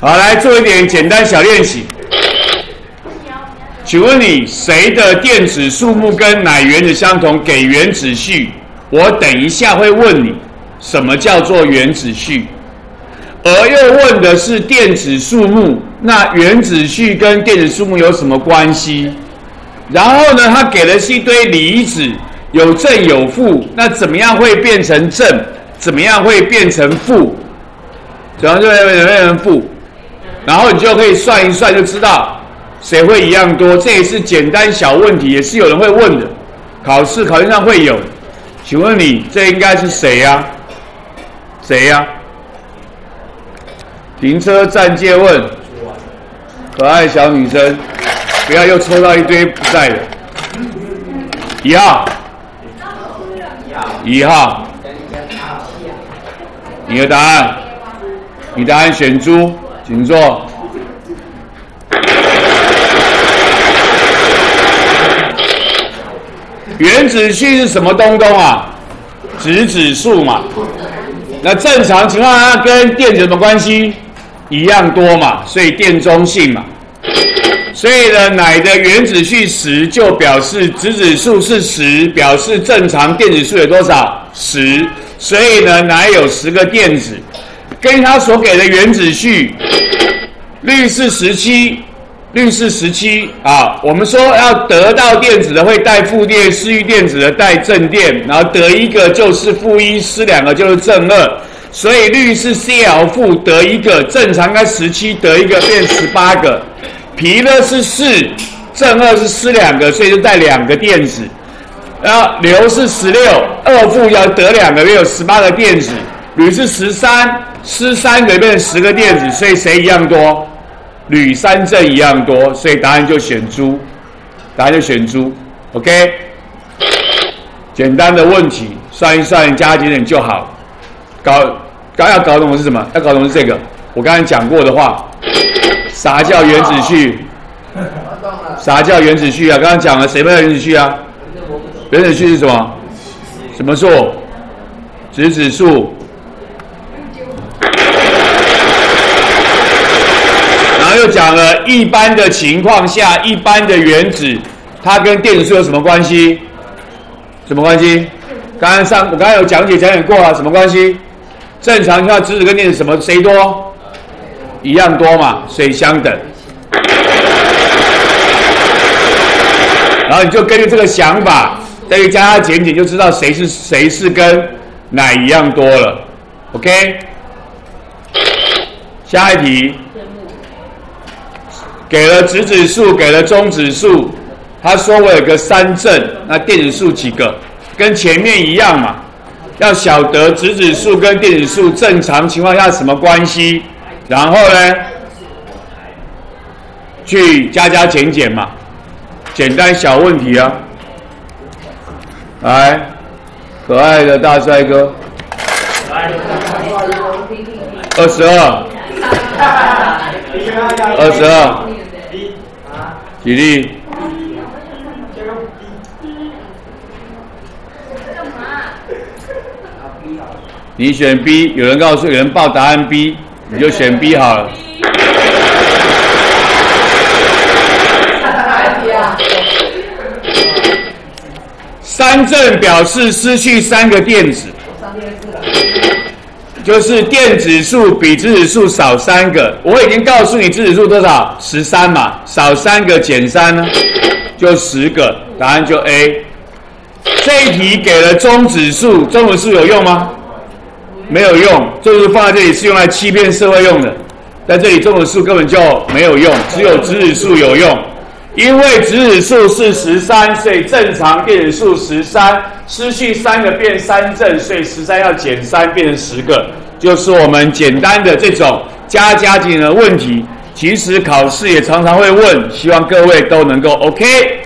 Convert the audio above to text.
好，来做一点简单小练习。请问你谁的电子数目跟奶原子相同？给原子序。我等一下会问你，什么叫做原子序？而又问的是电子数目，那原子序跟电子数目有什么关系？然后呢，他给的是一堆离子，有正有负，那怎么样会变成正？怎么样会变成负？怎样就会变成负？然后你就可以算一算，就知道谁会一样多。这也是简单小问题，也是有人会问的，考试考卷上会有。请问你这应该是谁呀？谁呀？停车站借问，可爱小女生，不要又抽到一堆不在的。一号，一号，你的答案，你答案选猪，请坐。原子序是什么东东啊？质子数嘛。那正常情况下跟电子什么关系？一样多嘛，所以电中性嘛。所以呢，奶的原子序十就表示质子数是十，表示正常电子数有多少？十。所以呢，奶有十个电子，跟它所给的原子序，氯是十七，氯是十七啊。我们说要得到电子的会带负电，失去电子的带正电，然后得一个就是负一，失两个就是正二。所以氯是 Cl 负得一个，正常该十七得一个变十八个，铍呢是四，正二是失两个，所以就带两个电子。然后硫是十六，二负要得两个，有十八个电子。铝是十三，失三个变成十个电子，所以谁一样多？铝三正一样多，所以答案就选猪，答案就选猪。OK，简单的问题，算一算加减减就好。搞，刚要搞懂的是什么？要搞懂是这个，我刚才讲过的话，啥叫原子序？啥叫原子序啊？刚刚讲了，谁不叫原子序啊？原子序是什么？什么数？质子数。然后又讲了一般的情况下，一般的原子，它跟电子数有什么关系？什么关系？刚刚上我刚刚有讲解讲解过了，什么关系？正常情况，质子跟电子什么谁多？一样多嘛，所以相等。然后你就根据这个想法，再去加加减减，就知道谁是谁是跟奶一样多了。OK，下一题，给了质子数，给了中子数，他说我有个三正，那电子数几个？跟前面一样嘛。要晓得质子数跟电子数正常情况下什么关系，然后呢，去加加减减嘛，简单小问题啊。来，可爱的大帅哥，二十二，二十二，几例？你选 B，有人告诉有人报答案 B，你就选 B 好了。三正表示失去三个电子，就是电子数比质子数少三个。我已经告诉你质子数多少，十三嘛，少三个减三呢，就十个，答案就 A。这一题给了中子数，中子数有用吗？没有用，就是放在这里是用来欺骗社会用的，在这里中子数根本就没有用，只有质子数有用。因为质子数是十三，所以正常电子数十三，失去三个变三正，所以十三要减三变成十个，就是我们简单的这种加加减的问题。其实考试也常常会问，希望各位都能够 OK。